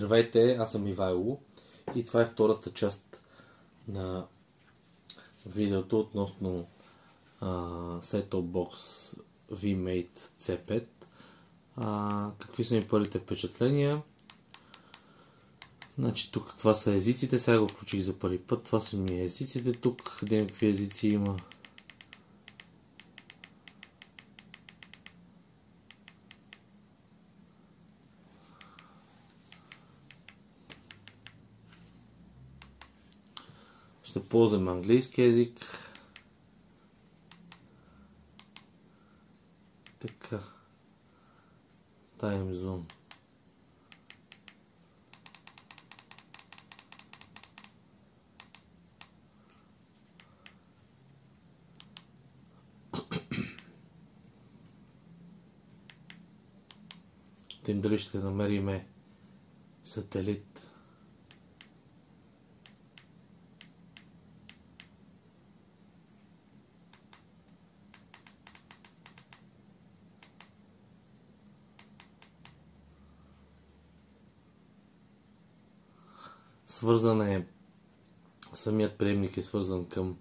Здравейте, аз съм Ивайло и това е втората част на видеото относно Set-Top Box VMate C5. А, какви са ми първите впечатления? Значи тук това са езиците, сега го включих за първи път. Това са ми езиците тук. Къде какви езици има? Ще ползвам английски язик. Така. Time zone. Тим дали ще намериме сателит. Свързан е самият приемник е свързан към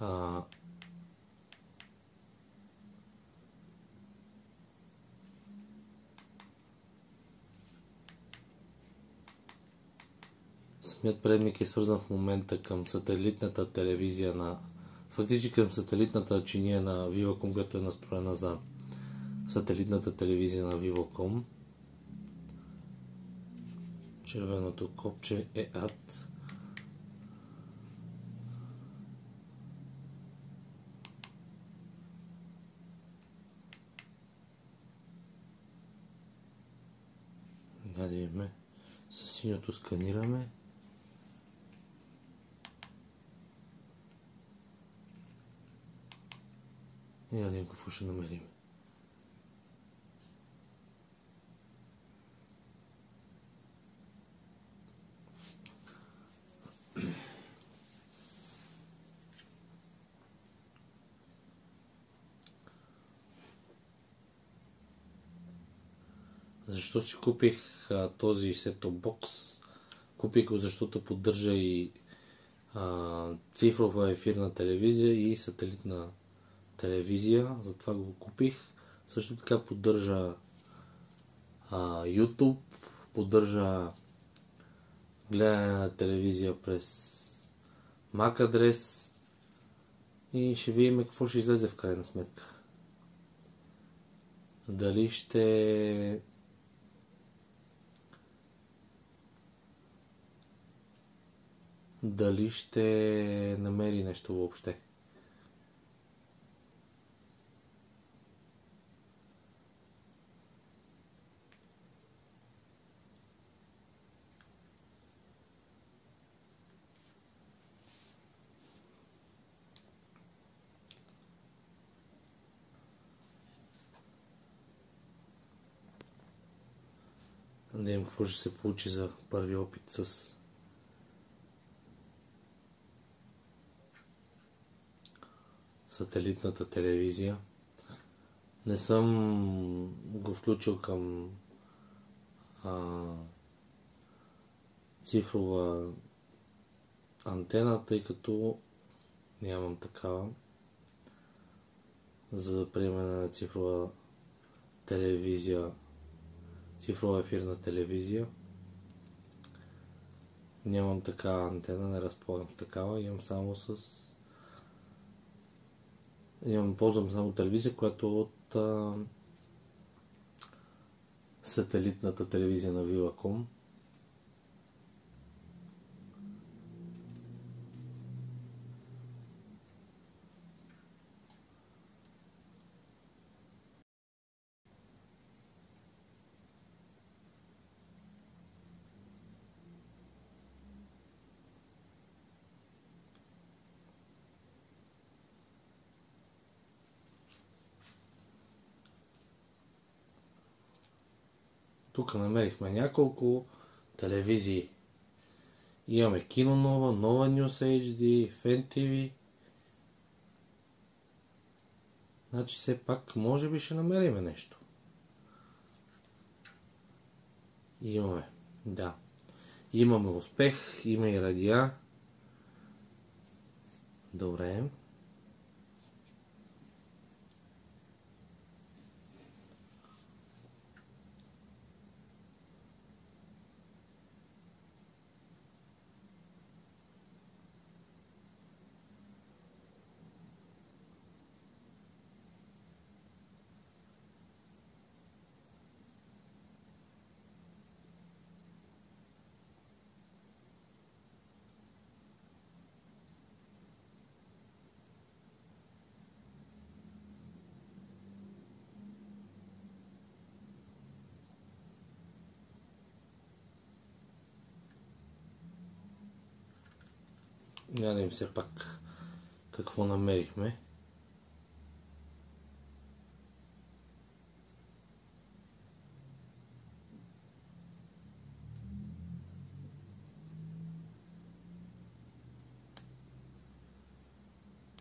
а, самият приемник е свързан в момента към сателитната телевизия на фактически към сателитната чиния на Viva.com, която е настроена за сателитната телевизия на Viva.com червеното копче е ад. Надиме. С синьото сканираме. И да видим какво ще намерим. Защо си купих а, този set бокс? Купих го, защото поддържа и а, цифрова ефирна телевизия и сателитна телевизия. Затова го купих. Също така поддържа а, YouTube, поддържа гледане на телевизия през MAC адрес и ще видим какво ще излезе в крайна сметка. Дали ще дали ще намери нещо въобще. Да видим какво ще се получи за първи опит с сателитната телевизия. Не съм го включил към а, цифрова антена, тъй като нямам такава за приемане на цифрова телевизия, цифрова ефирна телевизия. Нямам такава антена, не разполагам такава, имам само с Имам, ползвам само телевизия, която е от а, сателитната телевизия на Viva.com. Намерихме няколко телевизии. Имаме Кино Нова, Нова News HD, Fan TV. Значи все пак може би ще намериме нещо. Имаме, да. Имаме успех, има и радиа. Добре. Гледаем все пак какво намерихме.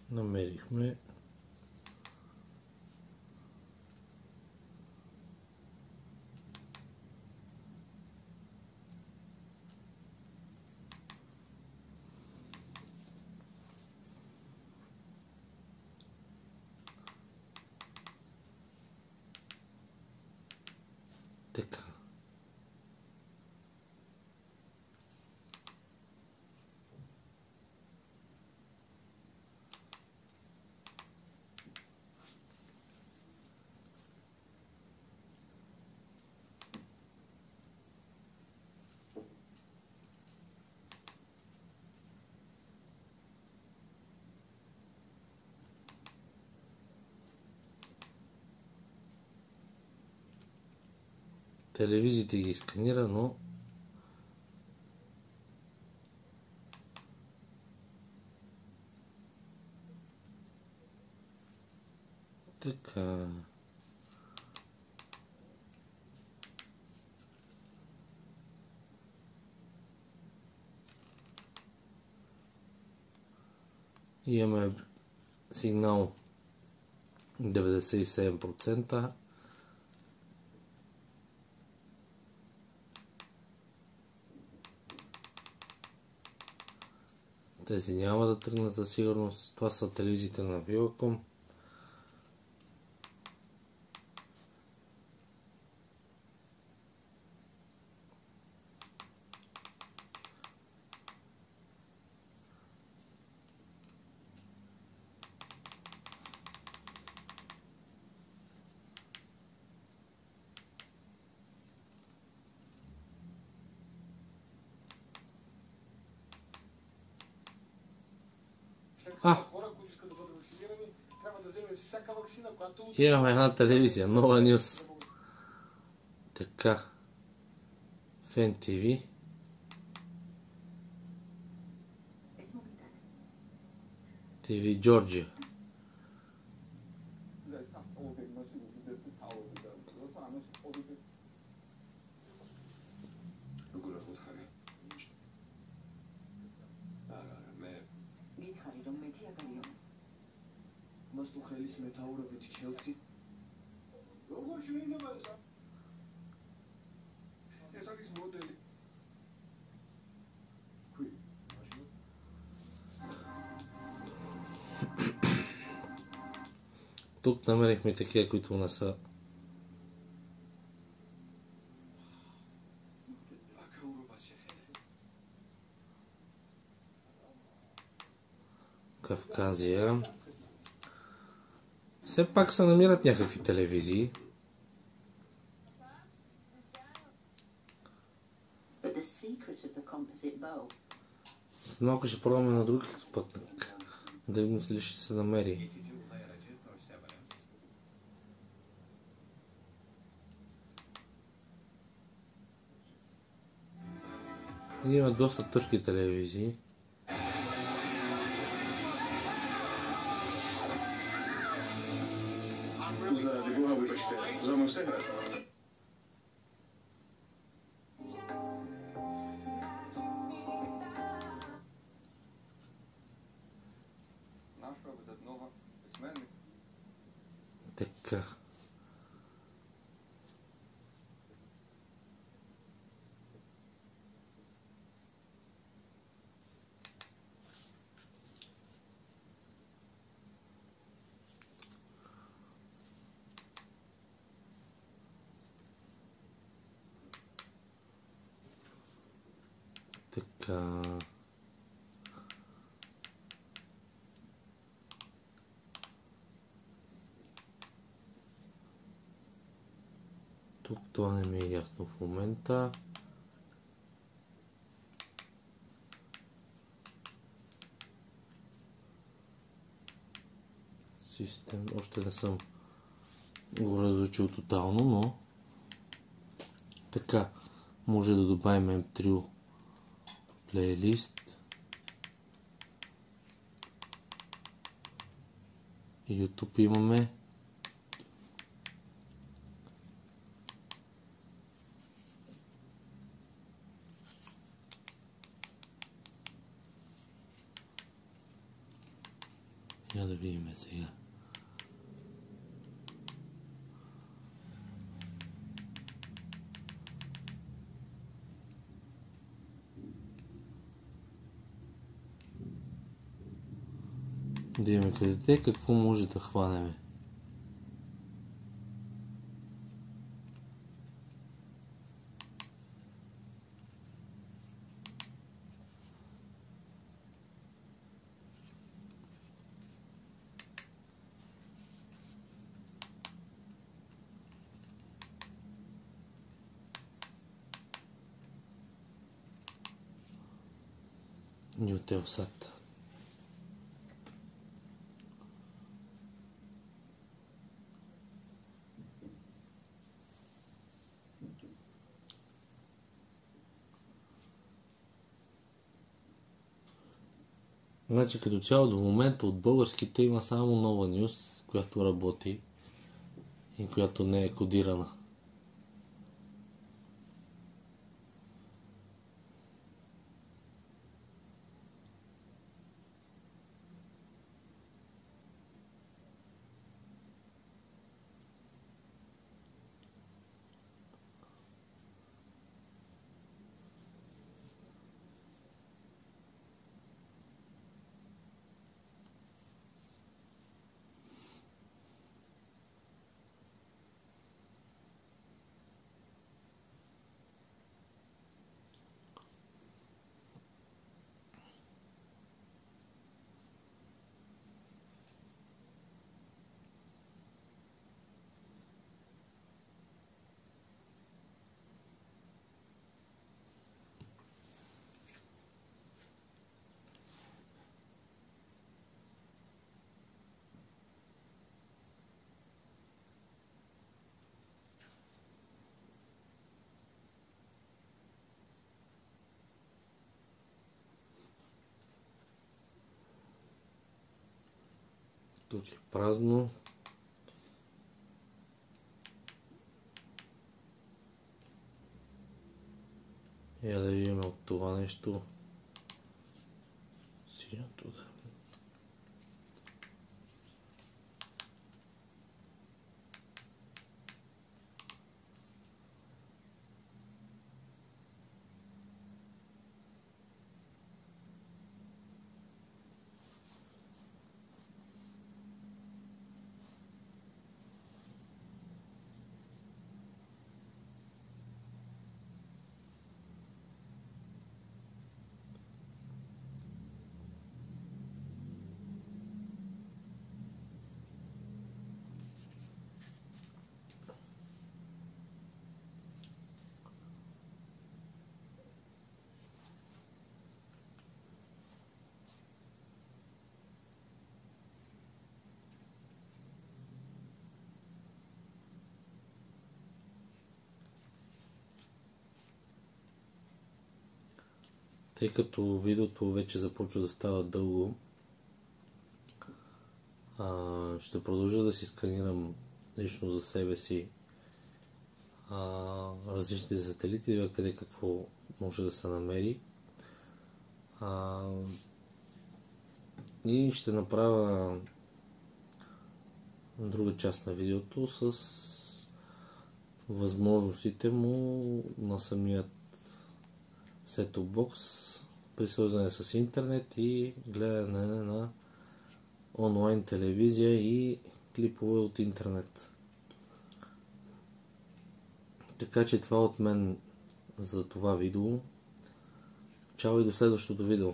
Намерихме Така. Телевизиите ги сканира, но така. Имаме сигнал 97%. Тези няма да тръгнат за сигурност. Това са телевизиите на Viacom. А. хора, които искат да бъдат вакцинирани, трябва да вземе всяка вакцина, която... Имаме една телевизия, нова Нюс. Така. Фен ТВ. ТВ Джорджия. მას თუ ხელის მეტაურობით ჩელსი როგორ შეიძლება ეს ეს არის მოდელი Тук намерихме такива, които не са Кавказия. Все пак се намират някакви телевизии. Малко ще пробваме на друг спътник. Да видим дали ще се намери. Има доста тъжки телевизии. Заради Бога, вибачте, з вами все гаразд? Така. Тук това не ми е ясно в момента. Систем. Още не съм го разучил тотално, но така. Може да добавим M3 плейлист. YouTube имаме. Я да видим сега. Да имаме къде те, какво може да хванеме. Нютелсат. Значи като цяло до момента от българските има само нова нюс, която работи и която не е кодирана. Тук е празно. Я да видим от това нещо. Синято да. Тъй като видеото вече започва да става дълго, ще продължа да си сканирам лично за себе си различните сателити, къде какво може да се намери. И ще направя друга част на видеото с възможностите му на самият set бокс при свързване с интернет и гледане на онлайн телевизия и клипове от интернет. Така че това от мен за това видео. Чао и до следващото видео.